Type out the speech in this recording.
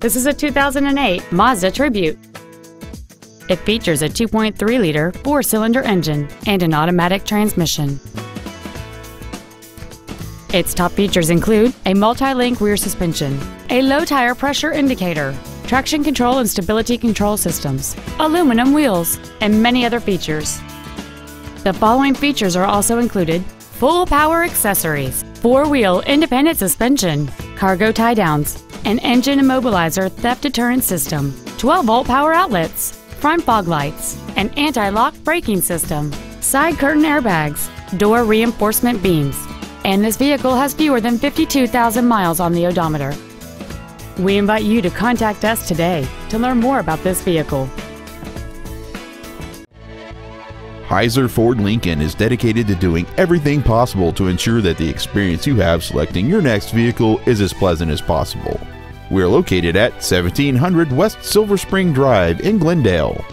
This is a 2008 Mazda Tribute. It features a 2.3-liter four-cylinder engine and an automatic transmission. Its top features include a multi-link rear suspension, a low tire pressure indicator, traction control and stability control systems, aluminum wheels, and many other features. The following features are also included full power accessories, four-wheel independent suspension, cargo tie-downs, an engine immobilizer theft deterrent system, 12-volt power outlets, front fog lights, an anti-lock braking system, side curtain airbags, door reinforcement beams, and this vehicle has fewer than 52,000 miles on the odometer. We invite you to contact us today to learn more about this vehicle. Heiser Ford Lincoln is dedicated to doing everything possible to ensure that the experience you have selecting your next vehicle is as pleasant as possible. We're located at 1700 West Silver Spring Drive in Glendale.